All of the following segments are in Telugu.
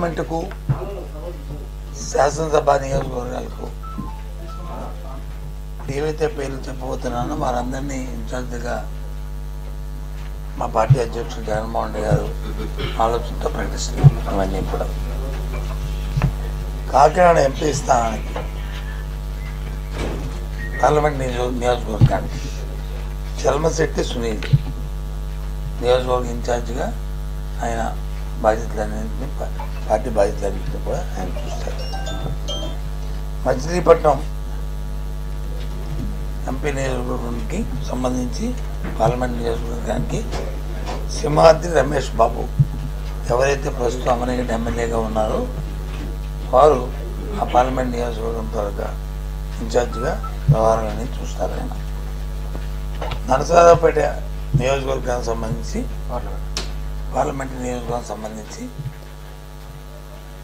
పార్లమెంటుకు శాసనసభ నియోజకవర్గాలకు ఏవైతే పేర్లు చెప్పబోతున్నానో వారందరినీ ఇన్ఛార్జ్గా మా పార్టీ అధ్యక్షుడు జగన్మోహన్ రెడ్డి గారు ఆలోచనతో ప్రకటిస్తున్నాం అవన్నీ కూడా. కాకినాడ ఎంపీ స్థానానికి పార్లమెంట్ నియోజక నియోజకవర్గానికి చల్మశెట్టి సునీల్ నియోజకవర్గ ఇన్ఛార్జిగా ఆయన బాధ్యతలన్నింటినీ పార్టీ బాధ్యతలన్నింటినీ కూడా ఆయన చూస్తారు. మచిలీపట్నం ఎంపీ నియోజకవర్గానికి సంబంధించి పార్లమెంట్ నియోజకవర్గానికి సింహాద్రి రమేష్ బాబు ఎవరైతే ప్రస్తుతం అమరగడ్డ ఎమ్మెల్యేగా ఉన్నారో వారు ఆ పార్లమెంట్ నియోజకవర్గం త్వరగా ఇన్ఛార్జిగా వ్యవహారాలని చూస్తారు ఆయన. నరసరావుపేట నియోజకవర్గానికి సంబంధించి పార్లమెంట్ నియోజకవర్గం సంబంధించి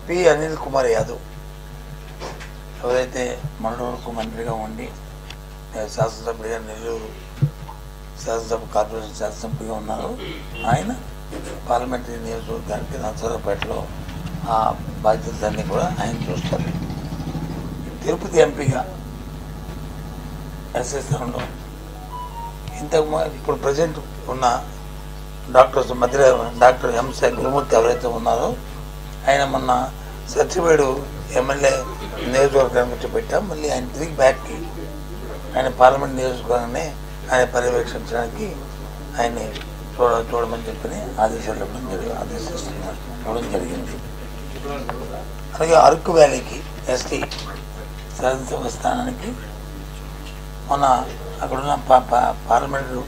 పి అనిల్ కుమార్ యాదవ్ ఎవరైతే మొన్నటి వరకు మంత్రిగా ఉండి శాసనసభ్యుడిగా నెల్లూరు శాసనసభ కార్పొరేషన్ శాసనసభ్యుడిగా ఉన్నారు ఆయన పార్లమెంటరీ నియోజకవర్గానికి నరసరావుపేటలో ఆ బాధ్యతలన్నీ కూడా ఆయన చూస్తారు. తిరుపతి ఎంపీగా ఎస్ఎస్ స్థానంలో ఇంతకు ఇప్పుడు ప్రజెంట్ ఉన్న డాక్టర్స్ మధ్య డాక్టర్ ఎంసే గురుమూర్తి ఎవరైతే ఉన్నారో ఆయన మొన్న సత్యవేడు ఎమ్మెల్యే నియోజకవర్గానికి వచ్చి పెట్టాం. మళ్ళీ ఆయన తిరిగి బ్యాక్కి ఆయన పార్లమెంట్ నియోజకవర్గాన్ని ఆయన పర్యవేక్షించడానికి ఆయన్ని చూడ చూడమని చెప్పని ఆదేశాలు ఇవ్వడం జరిగింది ఆదేశిస్తున్నారు. ఇవ్వడం జరిగింది. అలాగే అరకు వ్యాలీకి ఎస్టీ శాసనసభ స్థానానికి మొన్న అక్కడున్న పా పా- పార్లమెంటు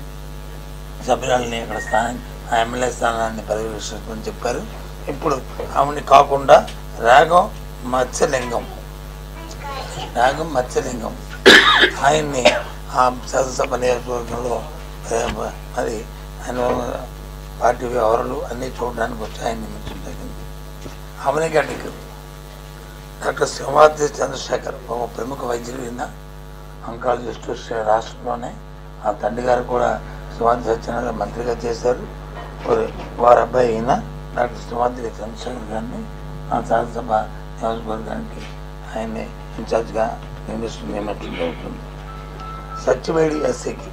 సభ్యురాలని అక్కడ స్థానం ఆ ఎమ్మెల్యే స్థానాన్ని పర్యవేక్షిస్తుందని చెప్పారు. ఇప్పుడు ఆమెని కాకుండా రాగం మత్స్యలింగం. రాగం మత్స్యలింగం. ఆయన్ని ఆ శాసనసభ నియోజకవర్గంలో మరి ఆయన పార్టీ వ్యవహారాలు అన్నీ చూడడానికి వచ్చి ఆయన నియమించడం జరిగింది. అమనిగడ్డికి డాక్టర్ సింహాద్రి చంద్రశేఖర్ ఒక ప్రముఖ వైద్యులు అయిన అంకాలజిస్టు రాష్ట్రంలోనే. ఆ తండ్రి గారు కూడా సింహాద్రి సత్యనారాయణ మంత్రిగా చేశారు వారి- వారి అబ్బాయి అయిన డాక్టర్ సింహాద్రి చంద్రశేఖర్ గారిని ఆ శాసనసభ నియోజకవర్గానికి ఆయన్ని ఇన్ఛార్జ్గా నియమిస్తు నియమించడం జరుగుతుంది సత్యవేడి ఎస్సీకి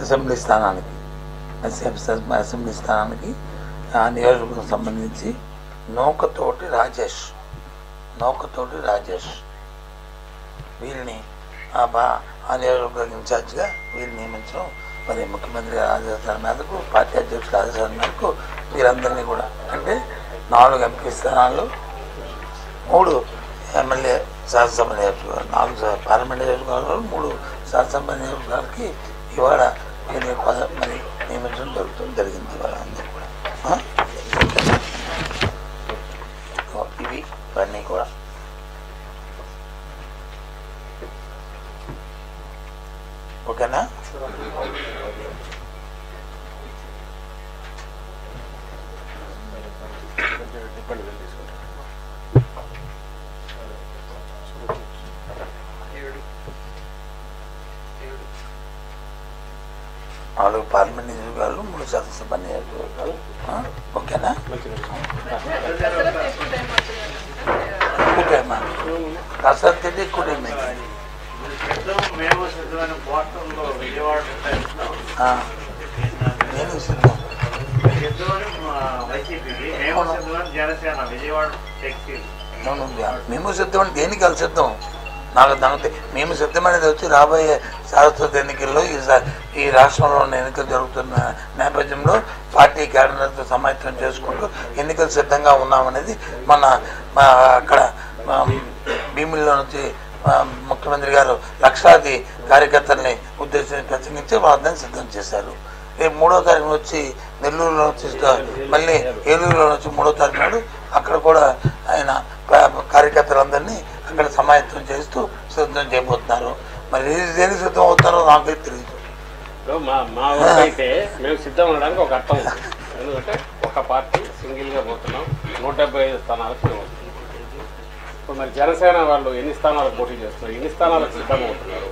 అసెంబ్లీ స్థానానికి ఎస్సీ అసెంబ్లీ స్థానానికి ఆ నియోజకవర్గం సంబంధించి నౌకతోటి రాజేష్ నౌకతోటి రాజేష్ వీరిని ఆ బా ఆ నియోజకవర్గ ఇన్ఛార్జిగా నియమించడం మరి ముఖ్యమంత్రి ఆదేశాల మేరకు పార్టీ అధ్యక్షుల ఆదేశాల మేరకు వీరందరినీ కూడా అంటే నాలుగు ఎంపీ స్థానాలు మూడు ఎమ్మెల్యే శాసనసభ నియోజకవర్గం నాలుగు పార్లమెంట్ నియోజకవర్గాలు మూడు శాసనసభ నియోజకవర్గాలకి ఇవాళ వీరిని పద- మరి నియమించడం జరుగుతుంది జరిగింది వాళ్ళందరూ కూడా. ఇవి ఇవన్నీ కూడా. ఓకేనా? నాలుగు పార్లమెంట్ నియోజకవర్గాలు మూడు శాసనసభ నియోజకవర్గాలు. ఓకేనా? ఎక్కువ టైమా కసరత్ ఎక్కువ టైం అయింది మేము సిద్ధమైన విజయవాడ నేను సిద్ధం మేము జనసేన విజయవాడ టెక్స్టైల్ మేము సిద్ధం అంటే దేనికి కలిసి సిద్ధం? నాకు దానికి మేము మేము సిద్ధమనేది వచ్చి రాబోయే శాశ్వత ఎన్నికల్లో ఈ ఈ రాష్ట్రంలో ఉన్న ఎన్నికలు జరుగుతున్న నేపథ్యంలో పార్టీ క్యాడర్తో సమాయత్తం చేసుకుంటూ ఎన్నికలు సిద్ధంగా ఉన్నామనేది మన అక్కడ భీముల్లో నుంచి ముఖ్యమంత్రి గారు లక్షలాది కార్యకర్తల్ని ఉద్దేశించి ప్రసంగించి వాదనని సిద్ధం చేశారు. రేపు మూడో తారీఖున వచ్చి నెల్లూరులో వచ్చి మళ్ళీ ఏలూరులో వచ్చి మూడో తారీఖు నాడు అక్కడ కూడా ఆయన కార్యకర్తలందరినీ అక్కడ సమాయత్తం చేస్తూ సిద్ధం చేయబోతున్నారు. మరి దేనికి సిద్ధం అవుతారో నాకే తెలియదు మా మా అయితే మేము సిద్ధం ఉండడానికి ఒక అర్థం ఎందుకంటే ఒక పార్టీ సింగిల్గా పోతున్నాం. నూట డెబ్బై ఐదు స్థానాలకు మేము ఇప్పుడు మరి జనసేన వాళ్ళు ఎన్ని స్థానాలకు పోటీ చేస్తున్నారు? ఎన్ని స్థానాలకు సిద్ధమవుతున్నారు?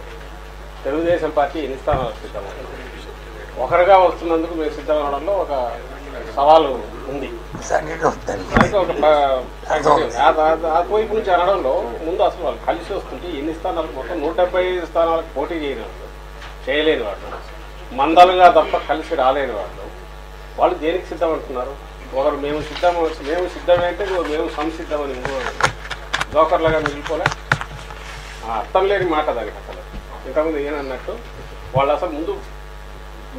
తెలుగుదేశం పార్టీ ఎన్ని స్థానాలకు సిద్ధమవుతున్నారు ఒకరుగా వస్తున్నందుకు మేము సిద్ధమవడంలో ఒక సవాలు ఉంది. ఆ- వైపు నుంచి అనడంలో ముందు అసలు వాళ్ళు కలిసి వస్తుంటే ఎన్ని స్థానాలకు మొత్తం నూట డెబ్బై ఐదు స్థానాలకు పోటీ చేయని. వాళ్ళు చేయలేని వాళ్ళు. మందలుగా తప్ప కలిసి రాలేని వాళ్ళు. వాళ్ళు దేనికి సిద్ధం అంటున్నారు? ఒకరు మేము సిద్ధం మేము సిద్ధమే అంటే ఇదిగో మేము సంసిద్ధమని ఇంకో జోకర్లాగా మిగిలిపోలే ఆ అర్థం లేని మాట దానికి అసలు. ఇంతకుముందు ఏనన్నట్టు వాళ్ళు అసలు ముందు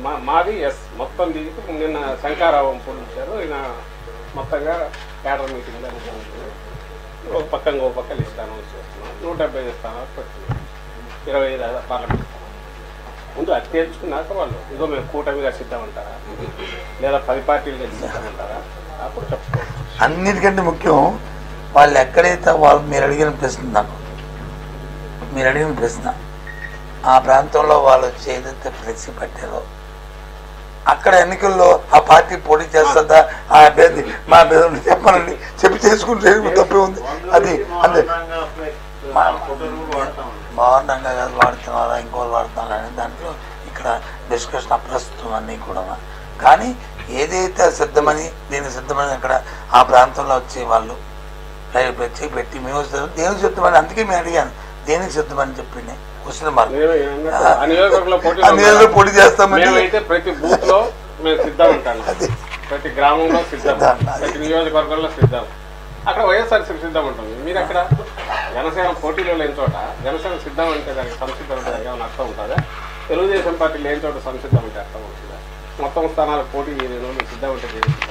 మా మాది ఎస్ మొత్తం దిగి నిన్న శంకారావం పొందించారు ఈయన మొత్తంగా క్యాడర్ మీటింగ్లో ఒక పక్క ఓ పక్కన లిస్ట్ అనౌన్స్ నూట డెబ్బై ఐదు స్థానాలు ఇరవై ఐదు పార్లమెంట్ ముందు అది తేల్చుకున్నాక వాళ్ళు ఇదో మేము కూటమిగా సిద్ధమంటారా? లేదా పది పార్టీలుగా సిద్ధమంటారా అప్పుడు చెప్పుకోవచ్చు. అన్నిటికంటే ముఖ్యం వాళ్ళు ఎక్కడైతే వాళ్ళు మీరు అడిగిన ప్రశ్న నాకు మీరు అడిగిన ప్రశ్న ఆ ప్రాంతంలో వాళ్ళు వచ్చి ఏదైతే ఫ్లెక్సీ పెట్టారో అక్కడ ఎన్నికల్లో ఆ పార్టీ పోటీ చేస్తుందా ఆ అభ్యర్థి మా అభ్యర్థి చెప్పనండి చెప్పి చేసుకుంటే తప్పే ఉంది. అది అంటే బాగుండంగా కాదు వాడుతున్నారా ఇంకోరు వాడుతున్నారా అనే దాంట్లో ఇక్కడ డిస్కషన్ అప్రస్తుతం అన్నీ కూడా. కానీ ఏదైతే సిద్ధమని దీన్ని సిద్ధమని అక్కడ ఆ ప్రాంతంలో వచ్చే వాళ్ళు రైలు ప్రత్యేక పెట్టి మేము దేనికి సిద్ధమని అందుకే మేము అడిగాను. దేనికి సిద్ధమని చెప్పింది? వచ్చిన మార్గం నేను ఏమన్నట్టు ఆ నియోజకవర్గంలో పోటీ మేమైతే ప్రతి బూత్లో మేము సిద్ధం ఉంటాను ప్రతి గ్రామంలో సిద్ధం. ప్రతి నియోజకవర్గంలో సిద్ధం. అక్కడ వైఎస్ఆర్సీపీ సిద్ధం ఉంటుంది. మీరు అక్కడ జనసేన పోటీలో లేని చోట జనసేన సిద్ధం అంటే దానికి సంసిద్ధం దానికి ఏమైనా అర్థం ఉంటుందా? తెలుగుదేశం పార్టీ లేని చోట సంసిద్ధం అంటే అర్థం ఉంటుందా? మొత్తం స్థానాలకు పోటీ చేయలేను మీకు సిద్ధం అంటే దేనికి?